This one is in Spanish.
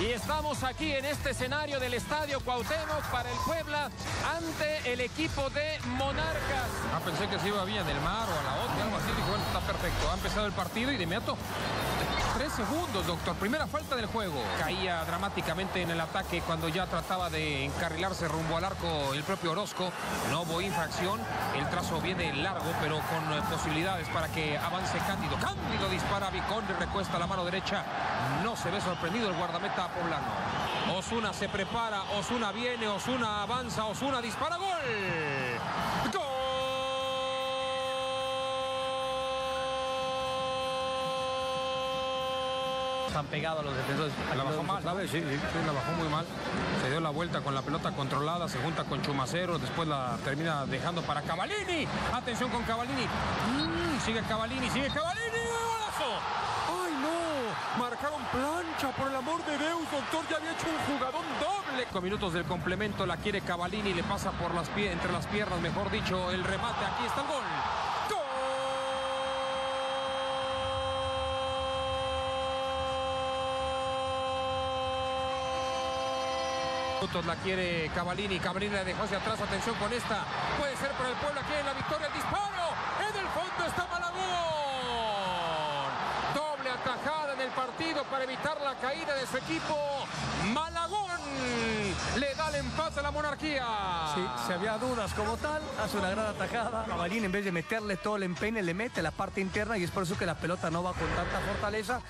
Y estamos aquí en este escenario del Estadio Cuauhtémoc para el Puebla ante el equipo de Monarcas. Ah, pensé que se iba bien del mar o a la otra, algo así. Dijo, bueno, perfecto. Ha empezado el partido y de inmediato. Tres segundos, doctor. Primera falta del juego. Caía dramáticamente en el ataque cuando ya trataba de encarrilarse rumbo al arco el propio Orozco. No hubo infracción. El trazo viene largo, pero con eh, posibilidades para que avance Cándido. Cándido dispara Viconde, recuesta la mano derecha. No se ve sorprendido el guardameta poblano. Osuna se prepara, Osuna viene, Osuna avanza, Osuna dispara, gol. Han pegado a los defensores. La bajó mal, ¿sabes? Sí, sí, sí, la bajó muy mal. Se dio la vuelta con la pelota controlada, se junta con Chumacero, después la termina dejando para Cavalini. Atención con Cavalini. Mm, sigue Cavalini, sigue Cavalini. ¡Golazo! ¡Ay, no! Marcaron plancha, por el amor de Deus, doctor. Ya había hecho un jugadón doble. Con minutos del complemento la quiere Cavalini, le pasa por las pie entre las piernas, mejor dicho, el remate. Aquí está el gol. La quiere Cavalini, Cavalini la dejó hacia atrás, atención con esta, puede ser para el pueblo, aquí en la victoria, el disparo, en el fondo está Malagón, doble atajada en el partido para evitar la caída de su equipo, Malagón le da el empate a la monarquía. Sí, si había dudas como tal, hace una gran atajada, Cavalini en vez de meterle todo el empeine le mete la parte interna y es por eso que la pelota no va con tanta fortaleza.